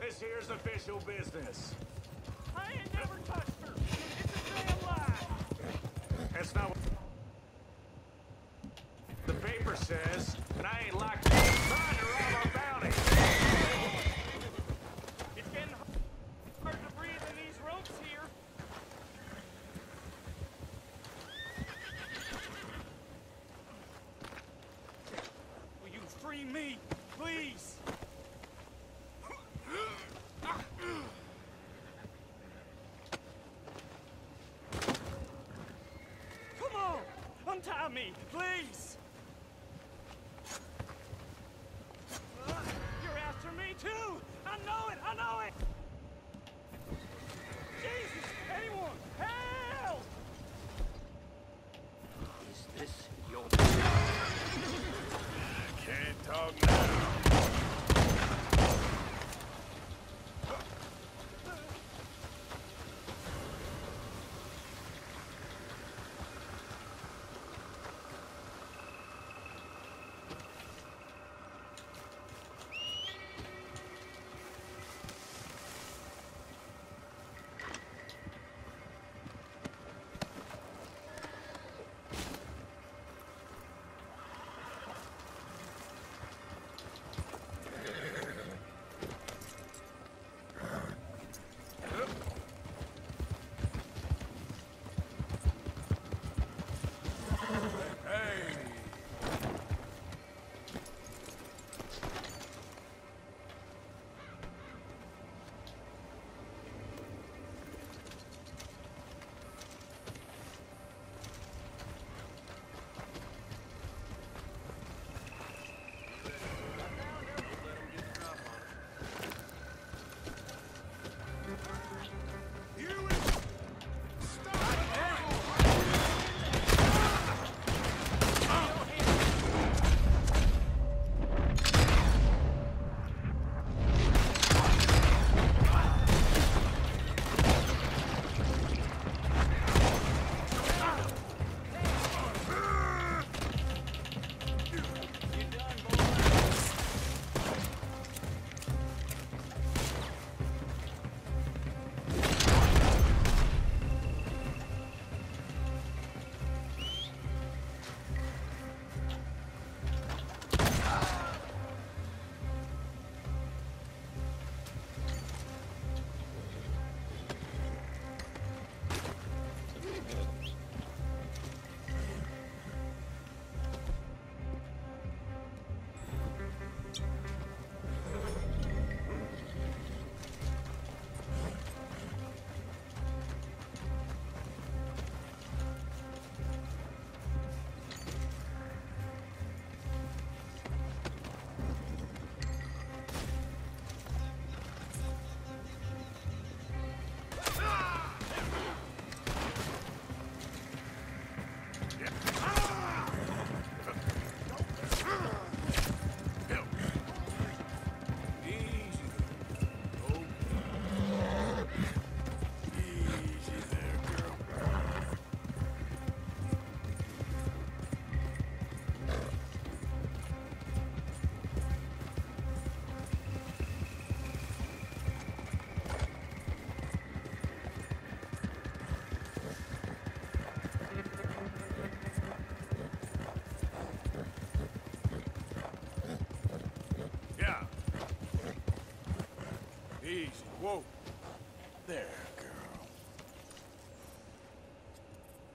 This here's official business. I ain't never touched her. It's a damn lie. That's not what the paper says, and I ain't locked in trying to rob our bounty. It's getting hard to breathe in these ropes here. Will you free me, please? Untie me, please. Easy. Whoa. There.